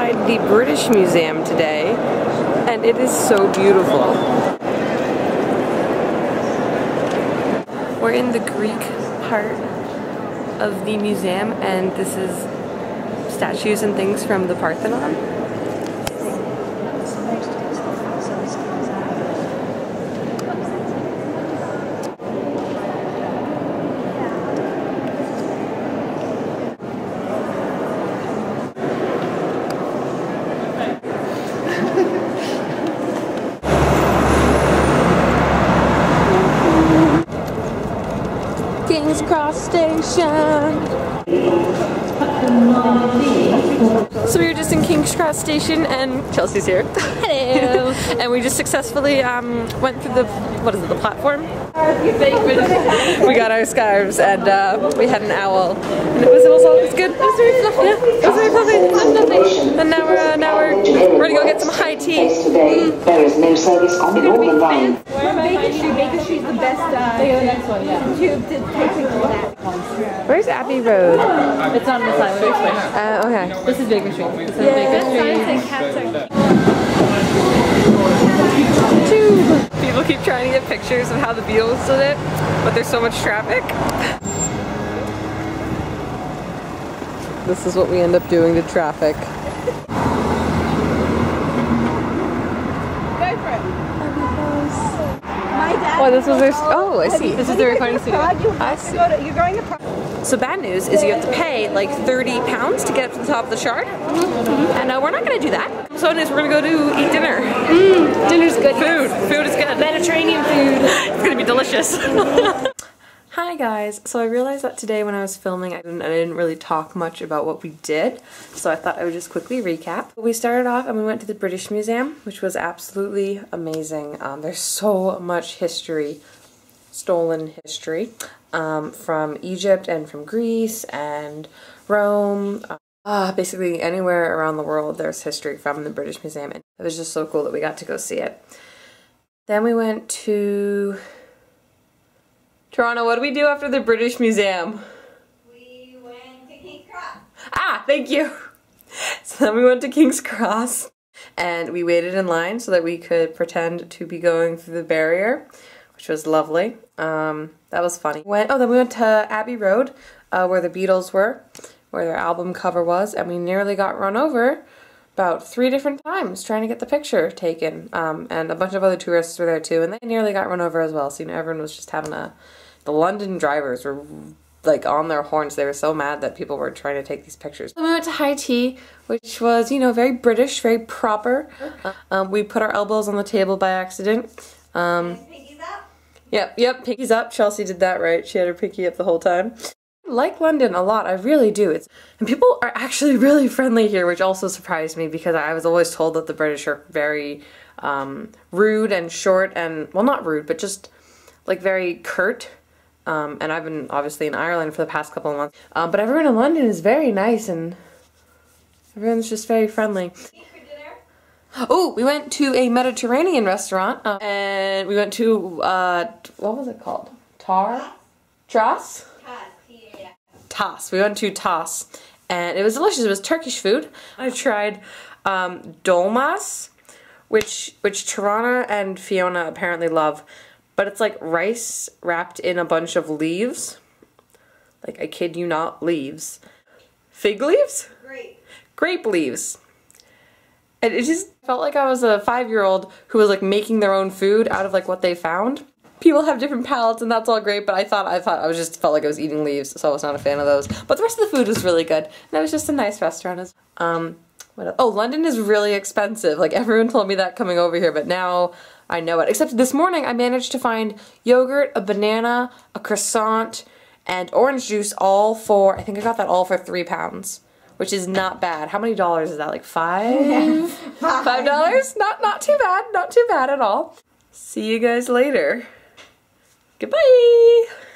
inside the British Museum today, and it is so beautiful. We're in the Greek part of the museum, and this is statues and things from the Parthenon. King's Cross Station. So we were just in King's Cross Station and Chelsea's here. Hello. and we just successfully um, went through the, what is it, the platform? we got our scarves and uh, we had an owl. And it was, it was, all, it was good. It was very fluffy. Yeah, it was very fluffy. It was fluffy. And now we're, uh, now we're, we're gonna go get some high tea. Today, there is no service on the Northern Line. Baker Street. Baker Street's the best. Uh, the next one, yeah. Tube to take pictures of that. Where's Abbey Road? It's on the side. Let me explain. Uh, okay. This is Baker Street. This is Baker Street. People keep trying to get pictures of how the Beatles did it, but there's so much traffic. This is what we end up doing to traffic. Oh, this was their. Oh, I see. This is the recording studio. I I see. see. Go to, you're going to. So bad news is you have to pay like 30 pounds to get up to the top of the Shard, and uh, we're not going to do that. So news, we're going to go to eat dinner. Dinner's good. Food, food is good. Mediterranean food. It's gonna be delicious. Hi guys, so I realized that today when I was filming I didn't, I didn't really talk much about what we did, so I thought I would just quickly recap. We started off and we went to the British Museum, which was absolutely amazing. Um, there's so much history, stolen history, um, from Egypt and from Greece and Rome. Uh, basically anywhere around the world there's history from the British Museum and it was just so cool that we got to go see it. Then we went to Toronto. What did we do after the British Museum? We went to King's Cross. Ah, thank you. So then we went to King's Cross and we waited in line so that we could pretend to be going through the barrier, which was lovely. Um, that was funny. Went, oh, then we went to Abbey Road uh, where the Beatles were, where their album cover was, and we nearly got run over about three different times trying to get the picture taken. Um, and a bunch of other tourists were there too, and they nearly got run over as well. So, you know, everyone was just having a. The London drivers were like on their horns. They were so mad that people were trying to take these pictures. Then we went to high tea, which was, you know, very British, very proper. Um, we put our elbows on the table by accident. Um. Yep, yep, pinky's up. Chelsea did that right. She had her pinky up the whole time. Like London a lot, I really do. It's and people are actually really friendly here, which also surprised me because I was always told that the British are very um, rude and short and well, not rude, but just like very curt. Um, and I've been obviously in Ireland for the past couple of months, um, but everyone in London is very nice and everyone's just very friendly. Oh, we went to a Mediterranean restaurant, uh, and we went to uh, what was it called? Tar, Tras, Tas. We went to Tas, and it was delicious. It was Turkish food. I tried um, dolmas, which which Tirana and Fiona apparently love, but it's like rice wrapped in a bunch of leaves. Like I kid you not, leaves. Fig leaves? Great. grape leaves. And it just felt like I was a five year old who was like making their own food out of like what they found. People have different palates and that's all great, but I thought I thought I was just felt like I was eating leaves, so I was not a fan of those. But the rest of the food was really good. And it was just a nice restaurant. as- Um what else? Oh, London is really expensive. Like everyone told me that coming over here, but now I know it. Except this morning I managed to find yogurt, a banana, a croissant, and orange juice all for I think I got that all for three pounds which is not bad. How many dollars is that? Like five? Five dollars? Not not too bad. Not too bad at all. See you guys later. Goodbye.